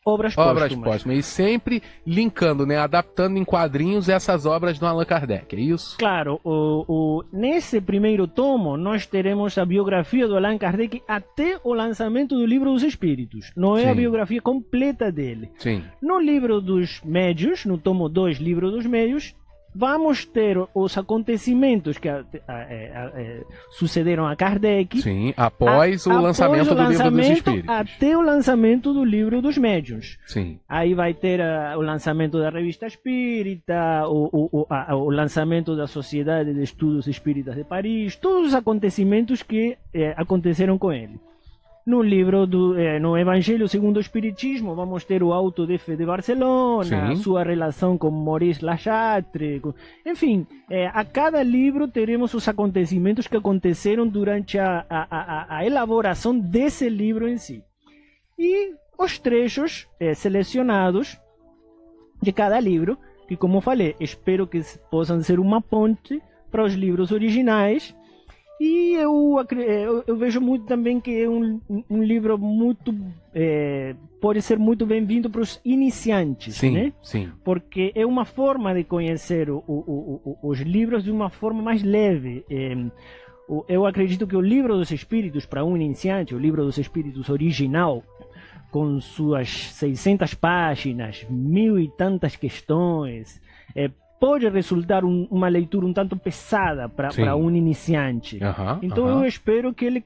Obras Obras Póstumas. póstumas. E sempre linkando, né? Adaptando em quadrinhos essas obras do Allan Kardec, é isso? Claro, o, o- nesse primeiro tomo nós teremos a biografia do Allan Kardec até o lançamento do Livro dos Espíritos. Não é a Sim. biografia completa dele. Sim. No Livro dos Médios, no tomo 2, Livro dos Médios, vamos ter os acontecimentos que a- a- a- sucederam a Kardec. Sim, após o após lançamento o do Livro dos Espíritos. Até o lançamento do Livro dos Médios. Sim. Aí vai ter ah, o lançamento da revista Espírita, o, o, o, lançamento da Sociedade de Estudos Espíritas de Paris, todos os acontecimentos que eh, aconteceram com ele. No livro do eh, no Evangelho segundo o Espiritismo, vamos ter o Auto de Fé de Barcelona, sua relação com Maurice Lachatre, com- enfim, eh, a cada livro teremos os acontecimentos que aconteceram durante a, a, a, a elaboração desse livro em si e os trechos eh, selecionados de cada livro, que como falei, espero que possam ser uma ponte para os livros originais. E eu, eh, eu, eu vejo muito também que é um, um- livro muito. eh, pode ser muito bem-vindo para os iniciantes, Sim, né? sim. porque é uma forma de conhecer o- o- o- os livros de uma forma mais leve. O- eu acredito que o livro dos espíritos para um iniciante, o livro dos espíritos original, com suas 600 páginas, mil e tantas questões, eh, pode resultar um- uma leitura um tanto pesada para um iniciante. Então eu espero que ele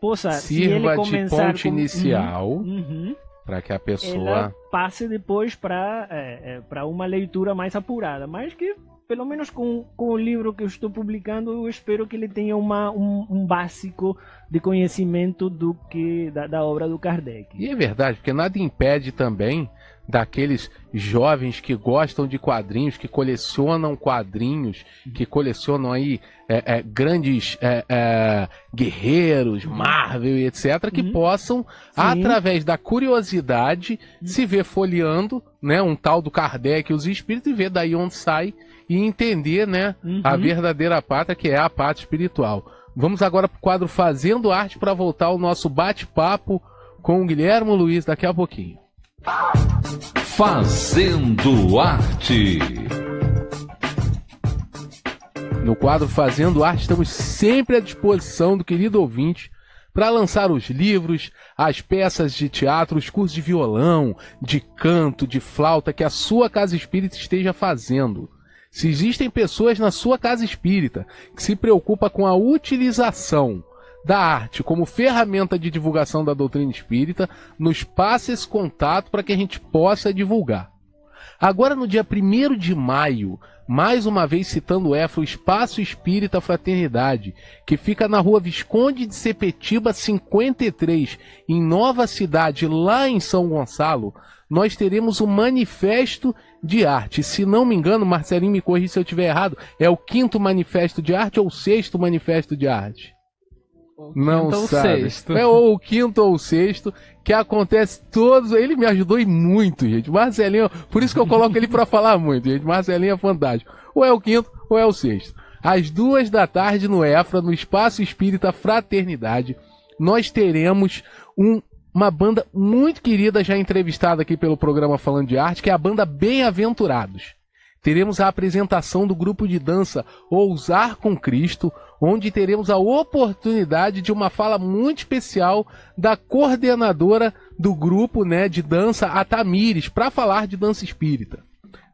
possa, se ele Sirva de começar ponte com- inicial Uhum, para que a ela pessoa. passe depois para é, para uma leitura mais apurada, mas que pelo menos com, com o livro que eu estou publicando, eu espero que ele tenha uma, um, um básico de conhecimento do que da, da obra do Kardec. E é verdade, porque nada impede também daqueles jovens que gostam de quadrinhos, que colecionam quadrinhos, que colecionam aí é, é, grandes é, é, guerreiros, Marvel e etc., que Uhum. possam, através da curiosidade, se ver folheando, né, um tal do Kardec e os espíritos e ver daí onde sai e entender, né, a Uhum. verdadeira pátria que é a pátria espiritual. Vamos agora para o quadro Fazendo Arte para voltar ao nosso bate-papo com o Guilherme Luiz daqui a pouquinho. Fazendo arte. No quadro Fazendo Arte, estamos sempre à disposição do querido ouvinte para lançar os livros, as peças de teatro, os cursos de violão, de canto, de flauta que a sua casa espírita esteja fazendo. Se existem pessoas na sua casa espírita que se preocupa com a utilização da arte como ferramenta de divulgação da doutrina espírita, nos passe esse contato para que a gente possa divulgar. Agora, no dia 1 de maio, mais uma vez citando o EFA, o Espaço Espírita Fraternidade, que fica na rua Visconde de Sepetiba 53, em Nova Cidade, lá em São Gonçalo, nós teremos o Manifesto de Arte. Se não me engano, Marcelinho me corrija se eu estiver errado, é o quinto Manifesto de Arte ou o sexto Manifesto de Arte? Não sabe. sexto. É ou o quinto ou o sexto, que acontece todos. Ele me ajudou e muito, gente. Marcelinho, por isso que eu coloco ele pra falar muito, gente. Marcelinho é fantástico. Ou é o quinto ou é o sexto. Às duas da tarde no EFRA, no Espaço Espírita Fraternidade, nós teremos um- uma banda muito querida, já entrevistada aqui pelo programa Falando de Arte, que é a banda Bem-Aventurados. teremos a apresentação do grupo de dança Ousar com Cristo, onde teremos a oportunidade de uma fala muito especial da coordenadora do grupo né, de dança, a Tamires, para falar de dança espírita.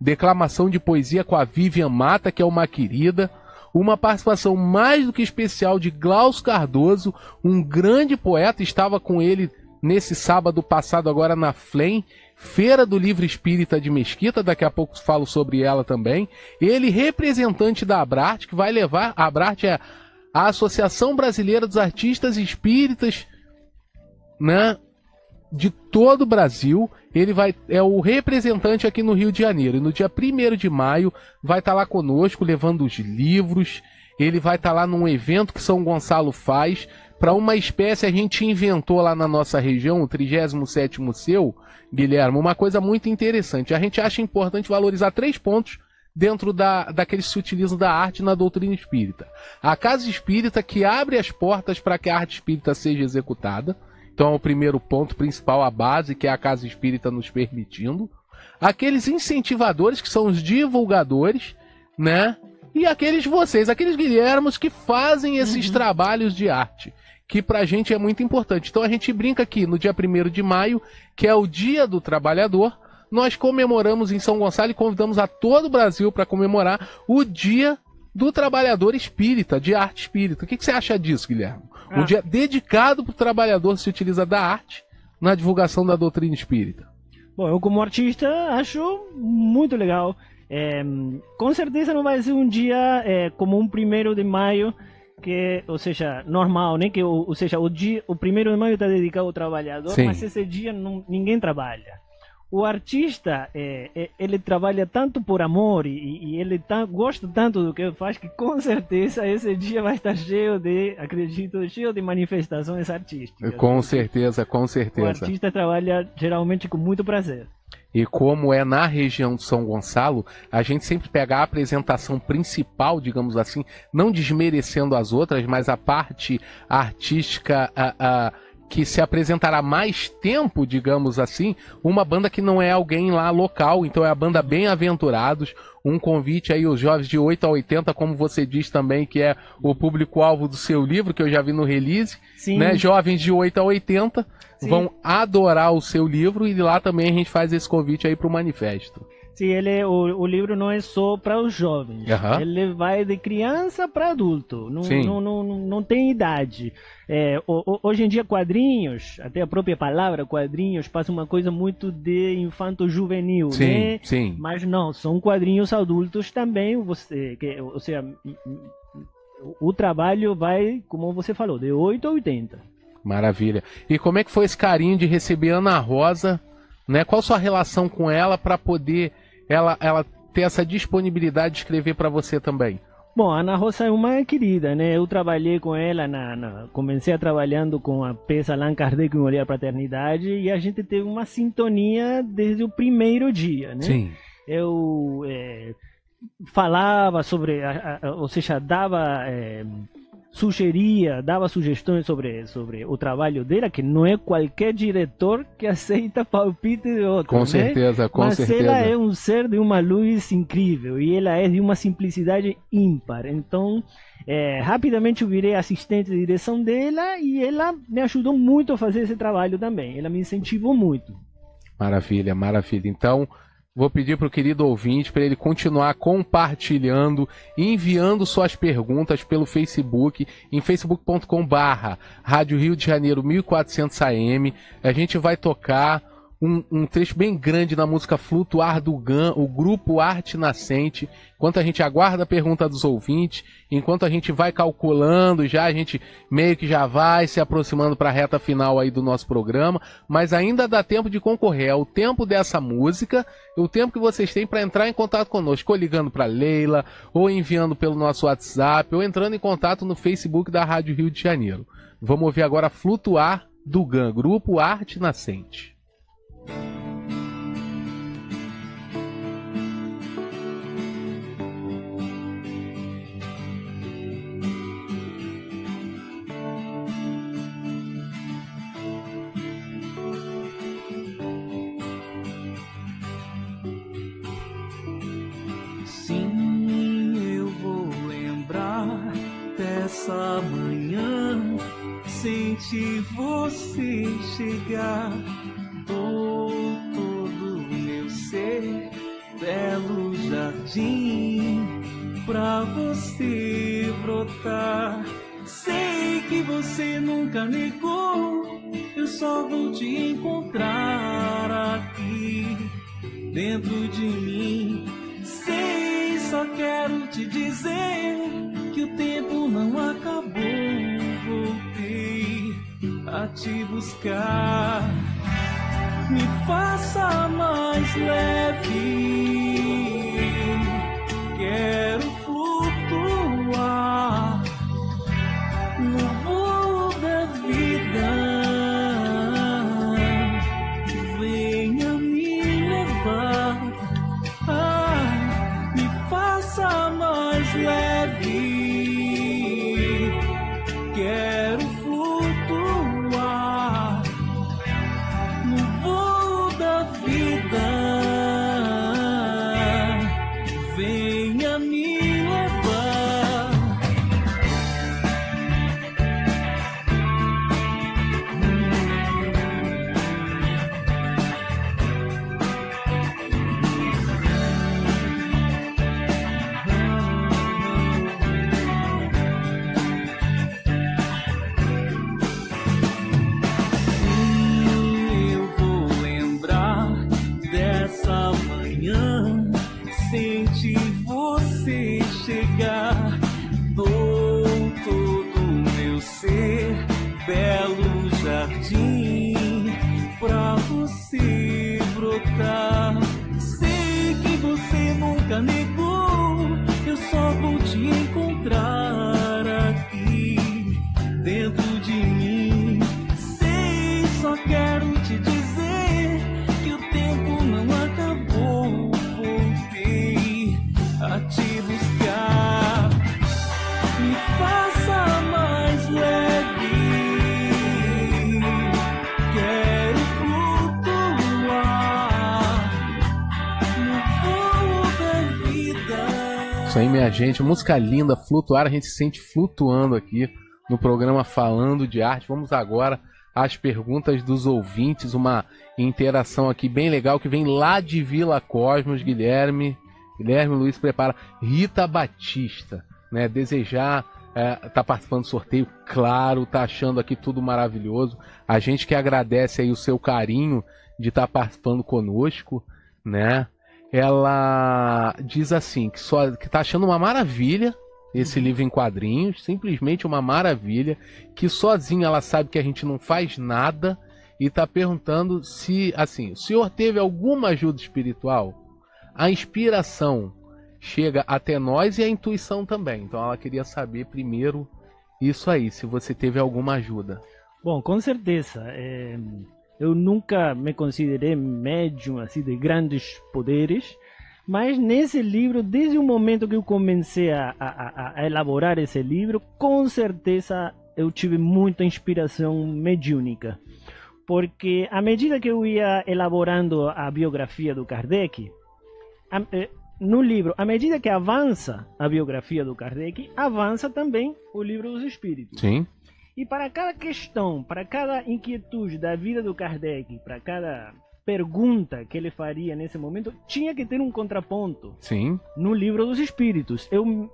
Declamação de poesia com a Vivian Mata, que é uma querida. Uma participação mais do que especial de Klaus Cardoso, um grande poeta, estava com ele nesse sábado passado agora na FLEM, Feira do Livro Espírita de Mesquita, daqui a pouco falo sobre ela também. Ele, representante da Abrarte, que vai levar. A Abrarte é a Associação Brasileira dos Artistas Espíritas, né? De todo o Brasil. Ele vai é o representante aqui no Rio de Janeiro. E no dia 1 de maio vai estar lá conosco, levando os livros. Ele vai estar lá num evento que São Gonçalo faz para uma espécie a gente inventou lá na nossa região, o 37º seu, Guilherme, uma coisa muito interessante. A gente acha importante valorizar três pontos dentro da, daqueles que se utilizam da arte na doutrina espírita. A casa espírita que abre as portas para que a arte espírita seja executada. Então é o primeiro ponto principal, a base, que é a casa espírita nos permitindo. Aqueles incentivadores, que são os divulgadores, né? E aqueles vocês, aqueles Guilhermos que fazem esses uhum. trabalhos de arte que pra gente é muito importante. Então a gente brinca aqui no dia 1 de maio, que é o Dia do Trabalhador, nós comemoramos em São Gonçalo e convidamos a todo o Brasil para comemorar o Dia do Trabalhador Espírita, de arte espírita. O que, que você acha disso, Guilherme? Ah. Um dia dedicado para o trabalhador se utiliza da arte na divulgação da doutrina espírita. Bom, eu como artista acho muito legal. É, com certeza não vai ser um dia é, como um primeiro de maio que, ou seja, normal, né? Que, ou, ou seja, o dia, o primeiro de maio está dedicado ao trabalhador, Sim. mas esse dia não, ninguém trabalha. O artista, é, é, ele trabalha tanto por amor e, e ele tá, gosta tanto do que faz que com certeza esse dia vai estar cheio de, acredito, cheio de manifestações artísticas. Com certeza, com certeza. O artista trabalha geralmente com muito prazer. E como é na região de São Gonçalo, a gente sempre pega a apresentação principal, digamos assim, não desmerecendo as outras, mas a parte artística a, a, que se apresentará mais tempo, digamos assim, uma banda que não é alguém lá local, então é a banda Bem Aventurados, um convite aí aos jovens de 8 a 80, como você diz também, que é o público-alvo do seu livro, que eu já vi no release, Sim. né? Jovens de 8 a 80 Sim. vão adorar o seu livro e lá também a gente faz esse convite aí para o manifesto. Sim, ele, o, o livro não é só para os jovens. Uhum. Ele vai de criança para adulto. Não, não, não, não, tem idade. É, hoje em dia, quadrinhos, até a própria palavra quadrinhos, passa uma coisa muito de infanto-juvenil, sim, né? Sim. Mas não, são quadrinhos adultos também. Você, que, ou seja, o trabalho vai, como você falou, de 8 a 80. Maravilha. E como é que foi esse carinho de receber Ana Rosa, né? Qual sua relação com ela para poder ela, ela ter essa disponibilidade de escrever para você também? Bom, a Ana Rosa é uma querida, né? Eu trabalhei com ela, na, na comecei a trabalhando com a peça Allan Kardec, Um Olhar Paternidade, e a gente teve uma sintonia desde o primeiro dia, né? Sim. Eu é, falava sobre, ou seja, dava... É, sugeria, dava sugestões sobre, sobre o trabalho dela, que não é qualquer diretor que aceita palpite de outro. Com né? certeza, com Mas certeza. ela é um ser de uma luz incrível e ela é de uma simplicidade ímpar. Então, é, rapidamente eu virei assistente de direção dela e ela me ajudou muito a fazer esse trabalho também. Ela me incentivou muito. Maravilha, maravilha. Então, Vou pedir para o querido ouvinte para ele continuar compartilhando, enviando suas perguntas pelo Facebook, em facebook.com barra Rádio Rio de Janeiro 1400 AM. A gente vai tocar um, um, trecho bem grande na música Flutuar do GAN, o grupo Arte Nascente. Enquanto a gente aguarda a pergunta dos ouvintes, enquanto a gente vai calculando, já a gente meio que já vai se aproximando para a reta final aí do nosso programa, mas ainda dá tempo de concorrer. É o tempo dessa música, o tempo que vocês têm para entrar em contato conosco, ou ligando para Leila, ou enviando pelo nosso WhatsApp, ou entrando em contato no Facebook da Rádio Rio de Janeiro. Vamos ouvir agora Flutuar do GAN, Grupo Arte Nascente. Dessa manhã senti você chegar. Dou todo meu ser, belo jardim, pra você brotar. Sei que você nunca negou, eu só vou te encontrar aqui dentro de mim. Sei, só quero te dizer não acabou. Voltei a te buscar. Me faça mais leve. Aí, minha gente. Música linda, flutuar. A gente se sente flutuando aqui no programa Falando de Arte. Vamos agora às perguntas dos ouvintes. Uma interação aqui bem legal que vem lá de Vila Cosmos. Guilherme, Guilherme Luiz prepara. Rita Batista, né? Desejar é, tá participando do sorteio, claro, tá achando aqui tudo maravilhoso. A gente que agradece aí o seu carinho de estar participando conosco, né? Ela diz assim que só que tá achando uma maravilha esse livro em quadrinhos, simplesmente uma maravilha, que sozinha ela sabe que a gente não faz nada e tá perguntando se, assim, o senhor teve alguma ajuda espiritual? A inspiração chega até nós e a intuição também. Então ela queria saber primeiro isso aí, se você teve alguma ajuda. Bom, com certeza. é, eu nunca me considerei médium assim de grandes poderes, mas nesse livro, desde o momento que eu comecei a, a- a- elaborar esse livro, com certeza eu tive muita inspiração mediúnica. Porque à medida que eu ia elaborando a biografia do Kardec, a- eh, no livro, à medida que avança a biografia do Kardec, avança também o livro dos Espíritos. Sim, E para cada questão, para cada inquietude da vida do Kardec, para cada pergunta que ele faria nesse momento, tinha que ter um contraponto sim, no livro dos Espíritos. Eu hum,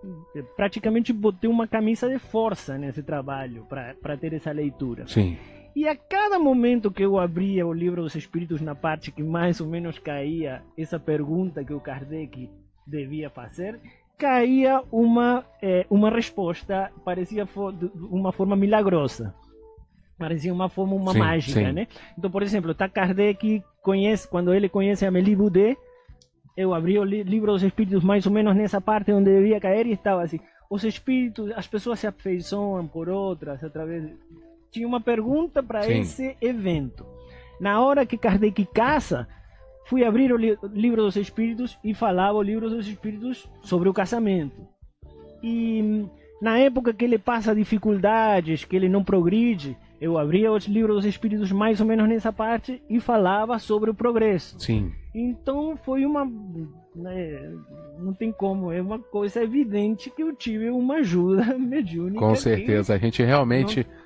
praticamente botei uma camisa de força nesse trabalho para ter essa leitura. sim. E a cada momento que eu abria o livro dos Espíritos, na parte que mais ou menos caía essa pergunta que o Kardec devia fazer, caía uma, eh, uma resposta, parecia fo- de uma forma milagrosa. Parecia uma forma, uma Sim, mágica, sim. né? Então, por exemplo, tá Kardec, conhece, quando ele conhece a Amélie Boudet, eu abri o li livro dos Espíritos mais ou menos nessa parte onde devia cair e estava assim, os espíritos, as pessoas se afeiçoam por outras através tinha uma pergunta para esse evento. Na hora que Kardec casa, fui abrir o li livro dos Espíritos e falava o livro dos Espíritos sobre o casamento. E na época que ele passa dificuldades, que ele não progride, eu abria os livros dos Espíritos mais ou menos nessa parte e falava sobre o progresso. Sim. Então foi uma. né, não tem como, é uma coisa evidente que eu tive uma ajuda mediúnica. Com certeza, a gente realmente não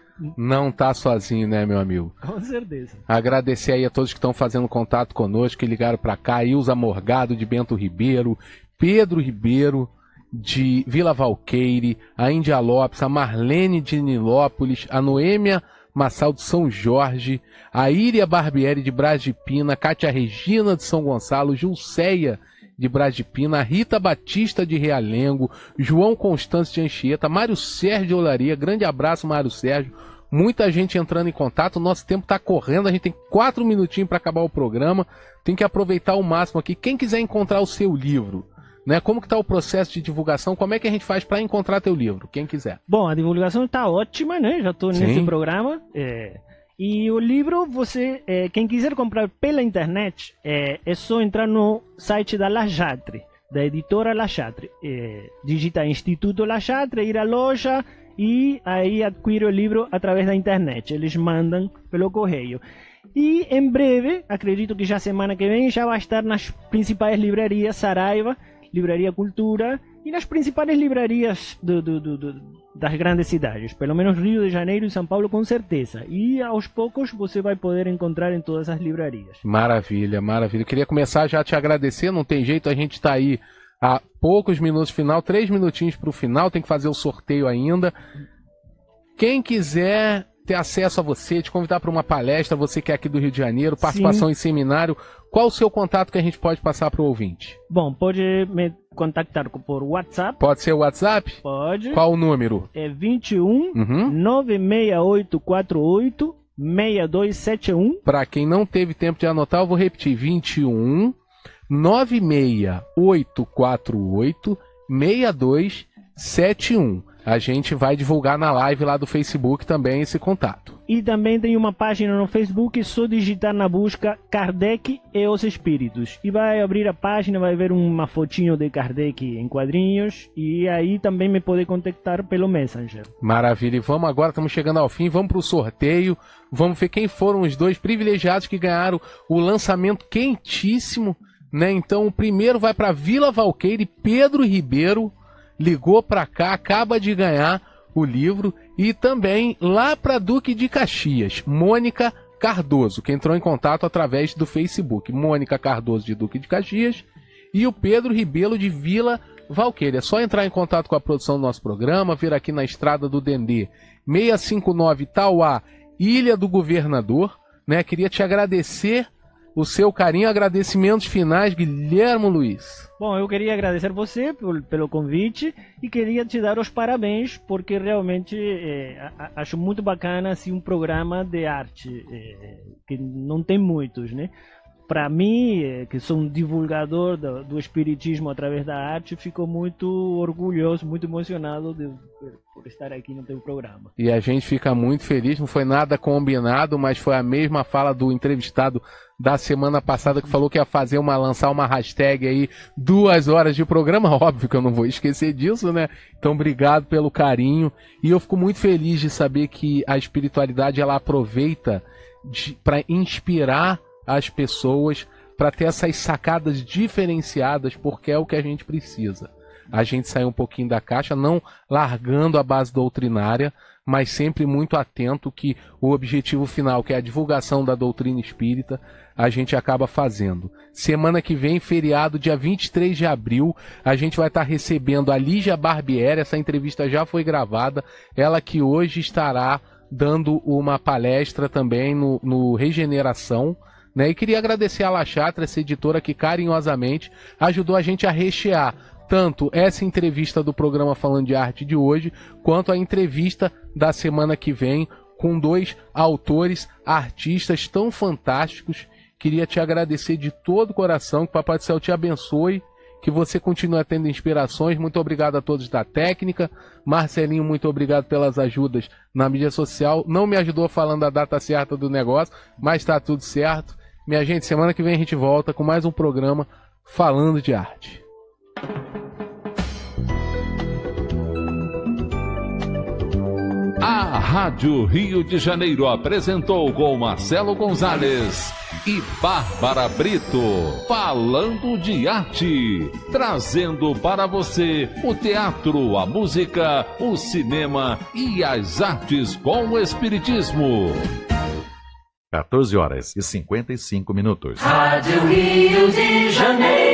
tá sozinho, né, meu amigo? com certeza. Agradecer aí a todos que estão fazendo contato conosco, que ligaram para cá, Ilza Morgado de Bento Ribeiro, Pedro Ribeiro de Vila Valqueire, a Índia Lopes, a Marlene de Nilópolis, a Noêmia Massal de São Jorge, a Íria Barbieri de Brás de Pina, Cátia Regina de São Gonçalo, Gilceia de Brás de Pina, Rita Batista de Realengo, João Constâncio de Anchieta, Mário Sérgio Olaria, grande abraço Mário Sérgio, muita gente entrando em contato, nosso tempo está correndo, a gente tem quatro minutinhos para acabar o programa, tem que aproveitar o máximo aqui. Quem quiser encontrar o seu livro, né? Como que está o processo de divulgação? Como é que a gente faz para encontrar teu livro? Quem quiser. Bom, a divulgação está ótima, né? Já estou nesse programa. é. E o livro, você, é, quem quiser comprar pela internet, é, é só entrar no site da La Chatre, da editora La Chatre. É, digita Instituto La Chatre, ir à loja e aí adquire o livro através da internet. Eles mandam pelo correio. E em breve, acredito que já semana que vem, já vai estar nas principais livrarias Saraiva, Livraria Cultura e nas principais livrarias do- do- do- das grandes cidades, pelo menos Rio de Janeiro e São Paulo com certeza. E aos poucos você vai poder encontrar em todas as livrarias. Maravilha, maravilha. Queria começar já te agradecer, não tem jeito, a gente está aí há poucos minutos final, três minutinhos para o final, tem que fazer o sorteio ainda. Quem quiser ter acesso a você, te convidar para uma palestra, você que é aqui do Rio de Janeiro, participação Sim. em seminário, qual o seu contato que a gente pode passar para o ouvinte? Bom, pode me contactar co- por WhatsApp, Pode ser o WhatsApp? pode. Qual o número? É 21 Uhum. 96848 6271. Para quem não teve tempo de anotar, eu vou repetir: 21 96848 6271. A gente vai divulgar na live lá do Facebook também esse contato. E também tem uma página no Facebook, só digitar na busca Kardec e os Espíritos. E vai abrir a página, vai ver uma fotinho de Kardec em quadrinhos. E aí também me pode contactar pelo Messenger. Maravilha. E vamos agora, estamos chegando ao fim, vamos para o sorteio. Vamos ver quem foram os dois privilegiados que ganharam o lançamento quentíssimo. Né? Então, o primeiro vai para Vila Valqueire, Pedro Ribeiro. Ligou para cá, acaba de ganhar o livro. E também lá para Duque de Caxias, Mônica Cardoso, que entrou em contato através do Facebook. Mônica Cardoso de Duque de Caxias e o Pedro Ribeiro de Vila Valqueira. É só entrar em contato com a produção do nosso programa, vir aqui na estrada do Dendê, 659 Tauá, Ilha do Governador. Né? Queria te agradecer o seu carinho, agradecimentos finais, Guilhermo Luiz. Bom, eu queria agradecer você por- pelo convite e queria te dar os parabéns porque realmente a- acho muito bacana assim um programa de arte eh, que não tem muitos, né? Para mim, que sou um divulgador do, do espiritismo através da arte, fico muito orgulhoso, muito emocionado de, por estar aqui no teu programa. E a gente fica muito feliz, não foi nada combinado, mas foi a mesma fala do entrevistado da semana passada que falou que ia fazer uma, lançar uma hashtag aí, duas horas de programa, óbvio que eu não vou esquecer disso, né? Então obrigado pelo carinho. E eu fico muito feliz de saber que a espiritualidade ela aproveita para inspirar as pessoas para ter essas sacadas diferenciadas, porque é o que a gente precisa. A gente sair um pouquinho da caixa, não largando a base doutrinária, mas sempre muito atento que o objetivo final, que é a divulgação da doutrina espírita, a gente acaba fazendo. Semana que vem, feriado, dia 23 de abril, a gente vai estar recebendo a Lígia Barbieri, essa entrevista já foi gravada, ela que hoje estará dando uma palestra também no, no Regeneração, né? E queria agradecer a La Chatra, essa editora que carinhosamente ajudou a gente a rechear tanto essa entrevista do programa Falando de Arte de hoje, quanto a entrevista da semana que vem com dois autores, artistas tão fantásticos. Queria te agradecer de todo o coração, que Papai do Céu te abençoe, que você continue tendo inspirações. Muito obrigado a todos da técnica. Marcelinho, muito obrigado pelas ajudas na mídia social. Não me ajudou falando a data certa do negócio, mas está tudo certo. Minha gente, semana que vem a gente volta com mais um programa falando de arte. A Rádio Rio de Janeiro apresentou com Marcelo Gonzalez e Bárbara Brito, falando de arte, trazendo para você o teatro, a música, o cinema e as artes com o espiritismo. 14 horas e 55 minutos. Rádio Rio de Janeiro.